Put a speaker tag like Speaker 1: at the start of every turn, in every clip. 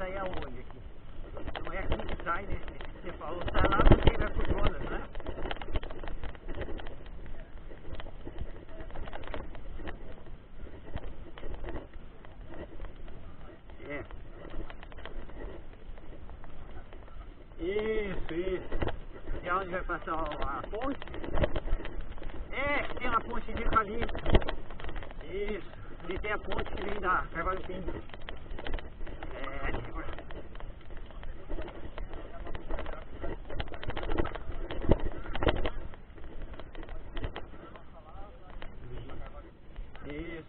Speaker 1: sai aonde aqui? Não é aqui que sai, né? Você falou, sai lá no River Futronas, né? É. Isso, isso. É onde vai passar a ponte? É, tem uma ponte de ali. Isso. E tem a ponte que vem da Carvalho Pinto. es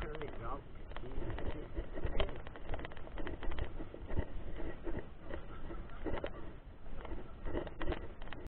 Speaker 1: Rock